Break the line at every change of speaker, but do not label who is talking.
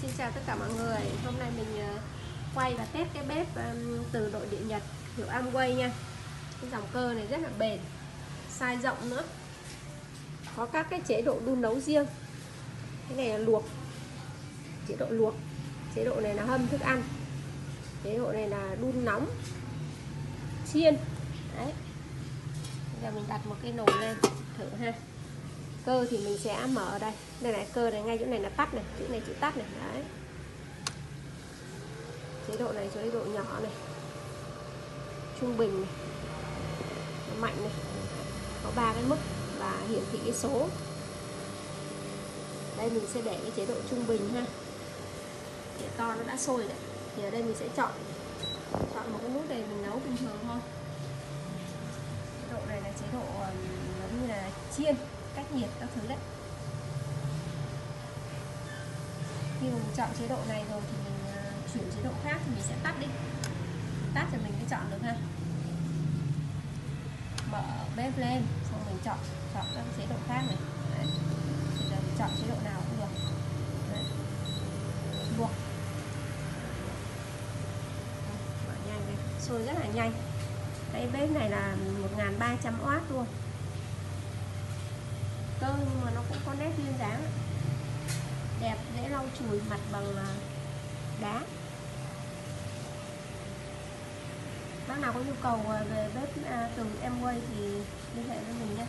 xin chào tất cả mọi người. Hôm nay mình ờ, quay và test cái bếp từ đội điện Nhật hiệu Amway nha. Cái dòng cơ này rất là bền Size rộng nữa. Có các cái chế độ đun nấu riêng. Cái này là luộc, Chế độ luộc. Chế độ này là hâm thức ăn. Chế độ này là đun nóng, Chiên. Đấy. Bây giờ mình đặt một cái nồi lên, thử ha cơ thì mình sẽ mở ở đây. Đây này, cơ này, ngay chỗ này là tắt này chữ này chữ tắt này, đấy. Chế độ này chế độ nhỏ này. Trung bình này. Mạnh này. Có ba cái mức và hiển thị cái số. Đây mình sẽ để cái chế độ trung bình ha. Để to nó đã sôi đấy thì ở đây mình sẽ chọn chọn một cái nút này mình nấu bình thường thôi. Chế độ này là chế độ giống như là chiên cách nhiệt các thứ đấy. Khi mình chọn chế độ này rồi thì mình à, chuyển chế độ khác thì mình sẽ tắt đi. Tắt thì mình mới chọn được ha. Mở bếp lên, xong mình chọn chọn các chế độ khác này. Đấy. thì giờ mình chọn chế độ nào cũng được. Đấy. luộc mở nhanh đi. Sôi rất là nhanh. Cái bếp này là 1300W luôn cơ nhưng mà nó cũng có nét duyên dáng đẹp dễ lau chùi mặt bằng à, đá. Bác nào có nhu cầu à, về bếp à, từ Amway thì liên hệ với mình nhé.